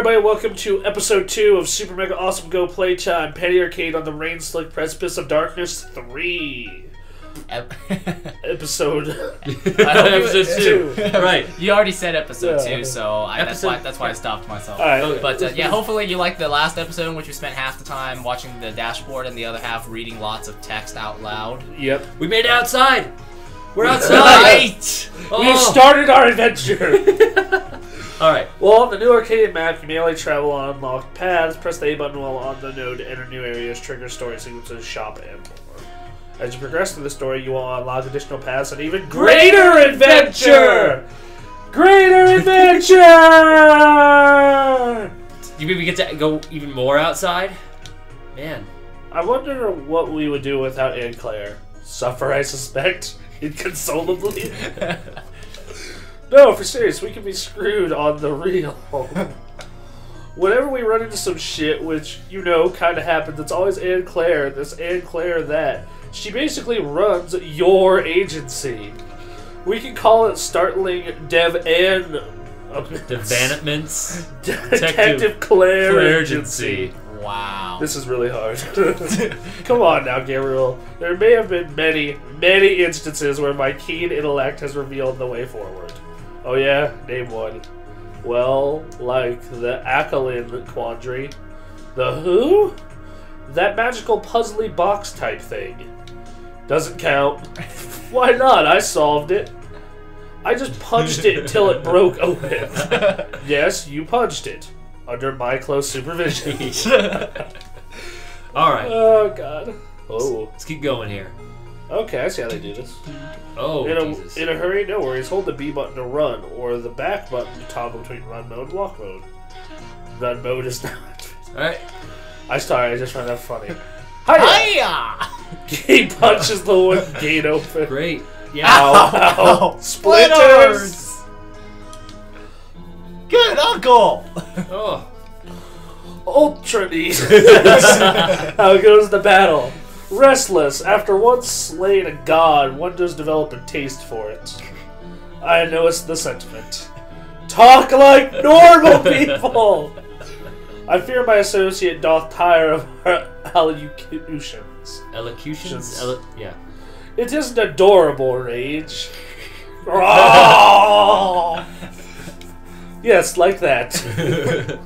Everybody, welcome to episode two of Super Mega Awesome Go Playtime Penny Arcade on the Rain Slick Precipice of Darkness 3. Ep- Episode. episode two. right. you already said episode Yeah. two, so I, that's why that's why I stopped myself. Alright. But uh, yeah, hopefully you liked the last episode in which we spent half the time watching the dashboard and the other half reading lots of text out loud. Yep. We made it outside. We're outside. Right. Oh. We've started our adventure! All right. well, on the new arcade map, you may only travel on unlocked paths. Press the A button while on the node to enter new areas, trigger story sequences, shop, and more. As you progress through the story, you will unlock additional paths and even greater adventure! Greater adventure! You mean we get to go even more outside? Man. I wonder what we would do without Anne Claire. Suffer, I suspect, inconsolably. no, for serious, we could be screwed on the real. Whenever we run into some shit, which, you know, kind of happens, it's always Anne Claire, this Anne Claire that. She basically runs your agency. We can call it Startling Dev and. Developments. Detective Claire, Claire Agency. Agency. Wow. This is really hard. Come on now, Gabriel. There may have been many, many instances where my keen intellect has revealed the way forward. Oh yeah? Name one. Well, like the Akalin Quandary. The who? That magical puzzly box type thing. Doesn't count. Why not? I solved it. I just punched it until it broke open. yes, you punched it. Under my close supervision. All right. Oh god. Oh. Let's keep going here. Okay, I see how they do this. Oh, in Jesus. a in a hurry, no worries. Hold the B button to run, or the back button to toggle between run mode and walk mode. Run mode is not. All right. I sorry, I just found that funny. Hiya! Hiya! He punches the one gate open. Great. Yeah. Ow! ow. Splinters! Good uncle. Oh. Ultra neat. How goes the battle? Restless. After once slaying a god, one does develop a taste for it. I know it's the sentiment. Talk like normal people! I fear my associate doth tire of her. Elocutions. Just- Elo- yeah. It isn't adorable rage. Yes, like that.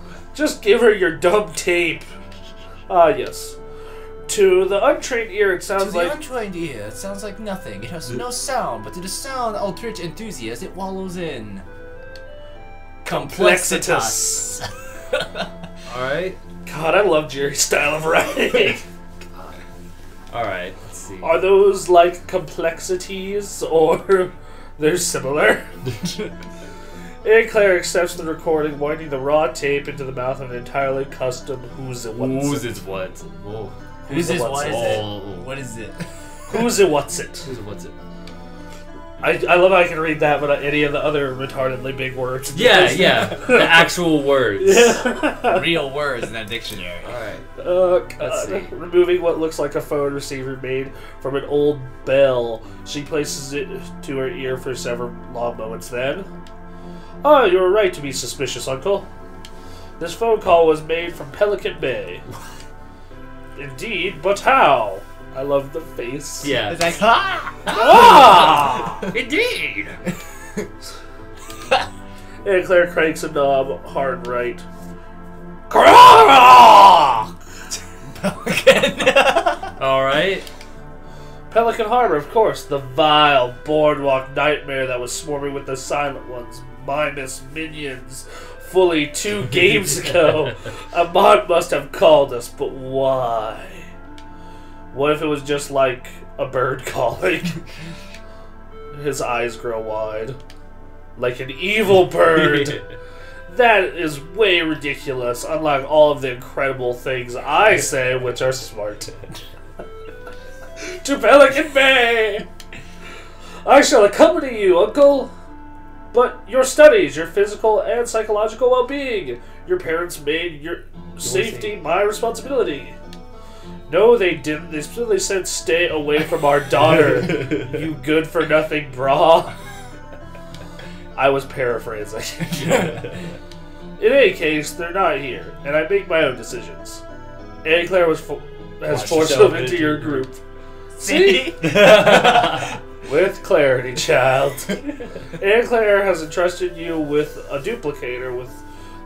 Just give her your dumb tape. Ah, yes. To the untrained ear, it To sounds the like untrained ear, it sounds like nothing. It has no sound, but to the sound ultrich enthusiast, it wallows in complexitas. All right. God, I love Jerry's style of writing. All right. Let's see. Are those like complexities, or they're similar? Aunt Claire accepts the recording, winding the raw tape into the mouth of an entirely custom Who's It What's Who's It. is what? Whoa. Who's this? What's it? it? What is it? Oh. Who's It What's It. Who's it? What's it? I, I love how I can read that, but any of the other retardedly big words. Yeah, yeah. The actual words. Yeah. Real words in that dictionary. All right. Oh Let's see. Removing what looks like a phone receiver made from an old bell, she places it to her ear for several long moments then. Oh, you were right to be suspicious, Uncle. This phone call was made from Pelican Bay. Indeed, but how? I love the face. Yeah. It's like, ah! Ah! Indeed. and Claire cranks a knob hard right. Crack! All right. Pelican Harbor, of course, the vile boardwalk nightmare that was swarming with the Silent Ones, minus minions, fully two games ago. a Ahmad must have called us, but why? What if it was just like a bird calling? His eyes grow wide. Like an evil bird. That is way ridiculous, unlike all of the incredible things I say, which are smart. to Pelican Bay! I shall accompany you, Uncle. But your studies, your physical and psychological well being, your parents made your safety my responsibility. No, they didn't. They specifically said stay away from our daughter, you good for nothing bra. I was paraphrasing. In any case, they're not here, and I make my own decisions. Anne Claire was fo- has Watch forced them into into your your group. See? With clarity, child. Anne Claire has entrusted you with a duplicator. With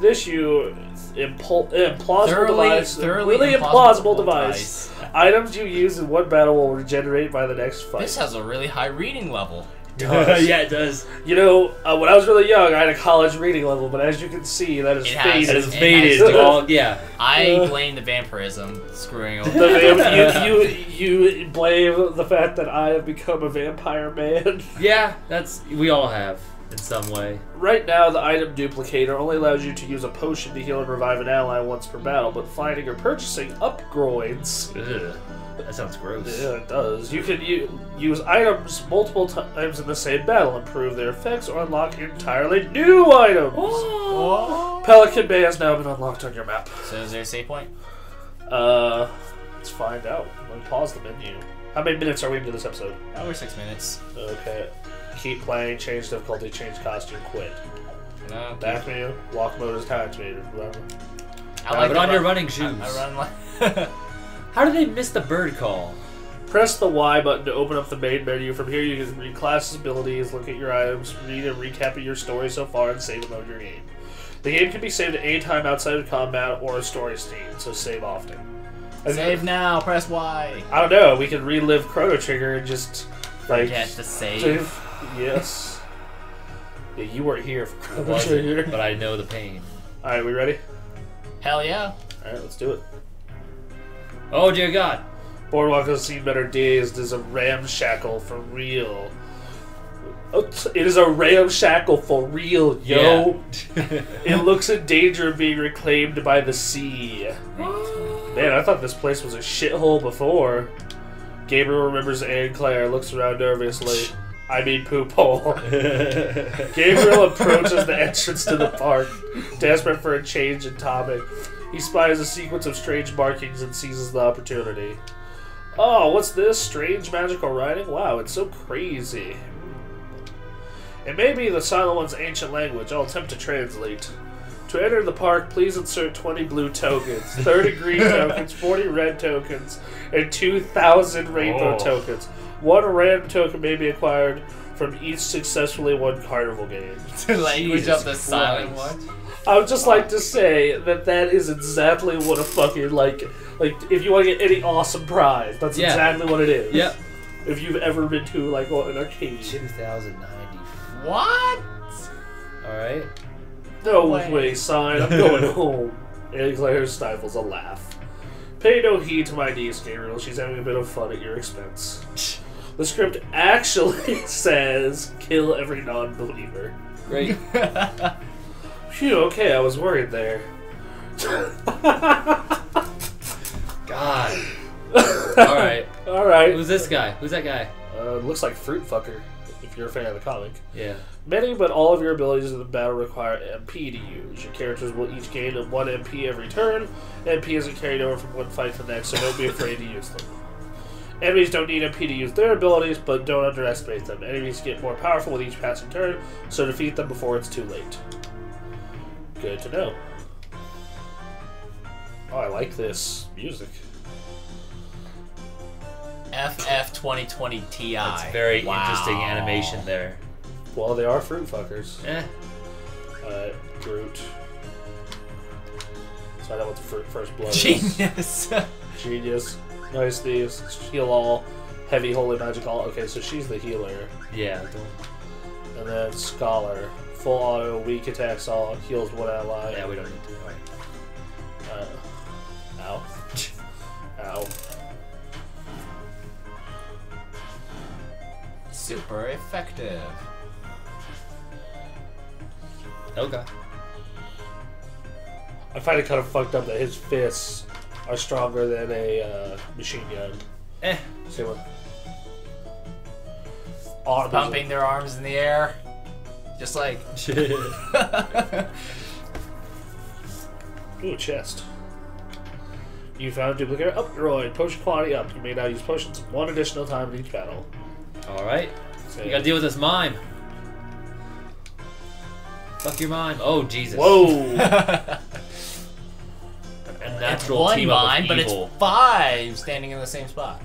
this, you impul- implausible thoroughly, device, thoroughly really implausible implausible device. Items you use in one battle will regenerate by the next fight. This has a really high reading level. Does. yeah, it does. You know, uh, when I was really young, I had a college reading level, but as you can see, that is It has- faded. It It is faded. has- all, yeah. I Uh. blame the vampirism screwing over. The vamp- you, you you blame the fact that I have become a vampire man. Yeah, that's we all have in some way. right now, the item duplicator only allows you to use a potion to heal and revive an ally once per battle, but finding or purchasing upgrades. Ugh, that sounds gross. Yeah, it does. You can u- use items multiple times in the same battle, improve their effects, or unlock entirely new items. Whoa. Pelican Bay has now been unlocked on your map. So is there a save point? Uh, let's find out. Let me pause the menu. How many minutes are we into this episode? Oh, we're six minutes. Okay. Keep playing, change difficulty, change costume, quit. No, Back menu, walk mode is time speed. Remember? I Have it to on your running shoes. I, I run like. How did they miss the bird call? Press the Y button to open up the main menu. From here, you can read classes, abilities, look at your items, read a recap of your story so far, and save and load your game. The game can be saved at any time outside of combat or a story scene, so save often. And- Save now. Press Y. I don't know. We could relive Chrono Trigger and just like Forget the save. save. Yes. Yeah, you weren't here for I Chrono wasn't, Trigger. but I know the pain. All right, we ready? Hell yeah. All right, let's do it. Oh dear God! Boardwalk has seen better days. It is a ramshackle for real. It is a ramshackle for real, yo. Yeah. It looks in danger of being reclaimed by the sea. Man, I thought this place was a shithole before. Gabriel remembers Anne Claire, looks around nervously. I mean, poop hole. Gabriel approaches the entrance to the park, desperate for a change in topic. He spies a sequence of strange markings and seizes the opportunity. Oh, what's this? Strange magical writing? Wow, it's so crazy. It may be the Silent One's ancient language. I'll attempt to translate. To enter the park, please insert 20 blue tokens, 30 green tokens, 40 red tokens, and 2,000 rainbow Oh. tokens. One random token may be acquired from each successfully won carnival game. The language Jesus of the silent one. I would just like to say that that is exactly what a fucking like like if you want to get any awesome prize, that's Yeah. exactly what it is. Yep. If you've ever been to like an arcade. 2090. What? Alright. No way. way, sign. I'm going home. Anne Claire stifles a laugh. Pay no heed to my niece, Gabriel. She's having a bit of fun at your expense. The script actually says kill every non-believer. Great. Phew, okay, I was worried there. God. Alright. Alright. Who's this guy? Who's that guy? Uh, looks like Fruit Fucker, if you're a fan of the comic. Yeah. Many but all of your abilities in the battle require MP to use. Your characters will each gain a 1 MP every turn. MP isn't carried over from one fight to the next, so don't be afraid to use them. Enemies don't need MP to use their abilities, but don't underestimate them. Enemies get more powerful with each passing turn, so defeat them before it's too late. Good to know. Oh, I like this music. FF 2020 Ti. That's very Wow. interesting animation there. Well, they are fruit fuckers. Eh. Uh, Brute. So I know what the fir- first blow is. Genius. Genius. Nice these. Heal all. Heavy holy magic all. Okay, so she's the healer. Yeah. And then Scholar. Full auto, weak attacks all, heals one ally. Yeah, we don't need to. Alright. Uh, ow. Ow. Super effective. Okay. I find it kind of fucked up that his fists are stronger than a uh, machine gun. Eh. See what? Arms Pumping their arms in the air. Just like. Ooh, chest. You found duplicate upgrade. Potion quality up. You may now use potions one additional time in each battle. Alright. So, You gotta deal with this mime. Fuck your mime. Oh Jesus. Whoa! A it's natural one team up mine, of but it's five standing in the same spot.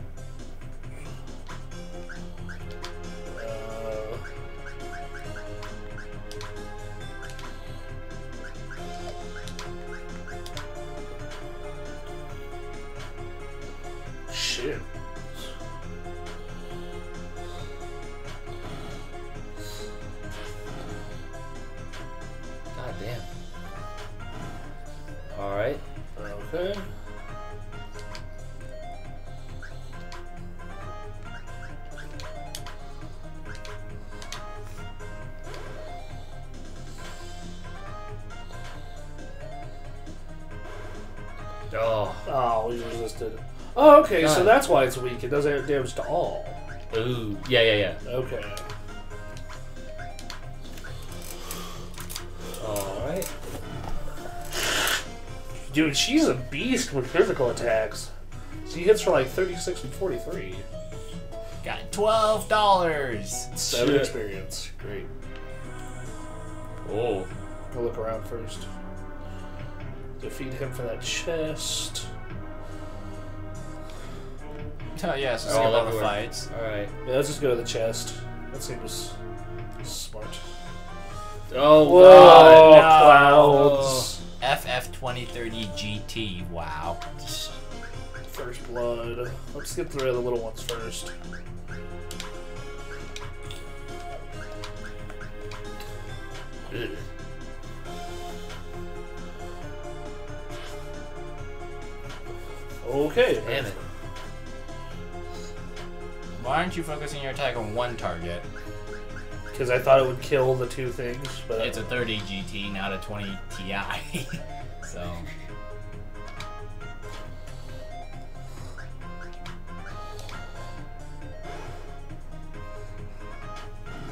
Shit. God damn. All right. Okay. Oh. Oh, he resisted. Oh, okay, so that's why it's weak. It doesn't have damage to all. Ooh. Yeah, yeah, yeah. Okay. All right. Dude, she's a beast with physical attacks. She hits for like 36 and 43. Got twelve dollars. Seven Shit. experience. Great. Oh. I'll look around first. Defeat him for that chest. Oh yeah, so They're skip all all the fights. All right. Yeah, let's just go to the chest. That seems smart. Oh Whoa, God. clouds. FF twenty thirty GT. Wow. First blood. Let's get through the little ones first. Ugh. Okay. Damn it. Why aren't you focusing your attack on one target? Because I thought it would kill the two things, but It's a 30 GT, not a 20 Ti. so.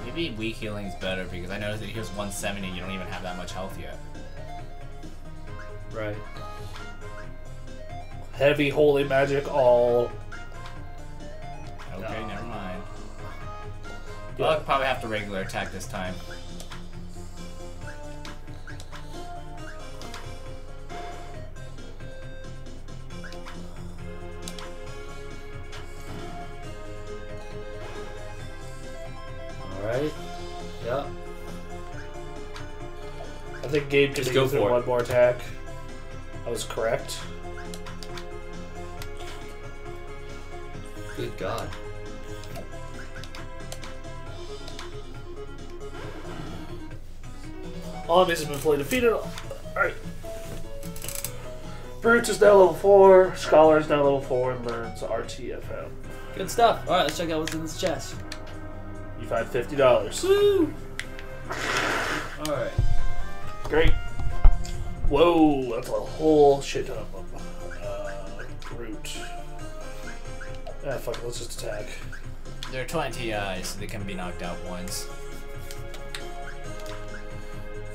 Maybe weak healing is better because I noticed it heals 170 you don't even have that much health yet. Right. heavy holy magic all. I'll probably have to regular attack this time. All right. Yep. I think Gabe Just make go it through for it. one more attack. I was correct. Good God. All enemies have been fully defeated. Alright. Brute is now level 4, Scholar is now level 4, and learns RTFM. Good stuff. All right, let's check out what's in this chest. You find $50. Woo! All right. Great. Whoa, that's a whole shit ton of them. Uh, Brute. Ah, fuck it, let's just attack. They're 20 Ti's, so they can be knocked out once.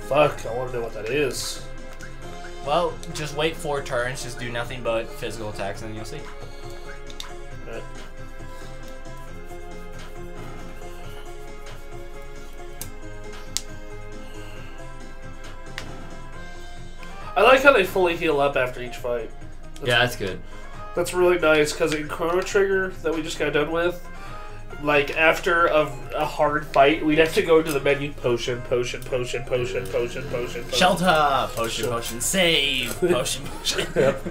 Fuck, I want to know what that is. Well, just wait four turns, just do nothing but physical attacks, and then you'll see. Right. I like how they fully heal up after each fight. Yeah, that's good. That's really nice because in Chrono Trigger that we just got done with, like after a, a hard fight, we'd have to go to the menu potion, potion, potion, potion, potion, potion, potion. Shelter! Potion, potion, save! Potion, potion. Yep.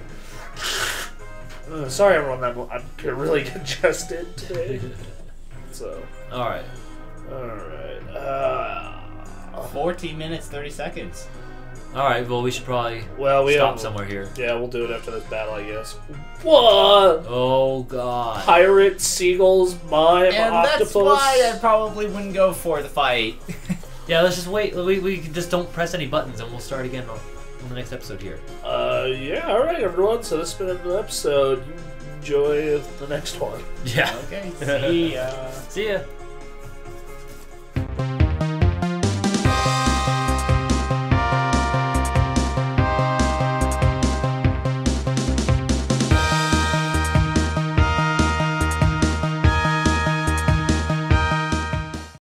Uh, sorry, everyone. I'm, I'm really congested today. So, All right. all right. Uh, 14 minutes, 30 seconds. All right. Well, we should probably well, we stop somewhere here. Yeah, we'll do it after this battle, I guess. What? Oh God. Pirate, seagulls, mime, And octopus. that's why I probably wouldn't go for the fight. Yeah, let's just wait. We, we just don't press any buttons, and we'll start again on, on the next episode here. Uh, yeah, all right, everyone. So this has been an episode. You enjoy the next one. Yeah. okay, see ya. See ya.